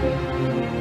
Música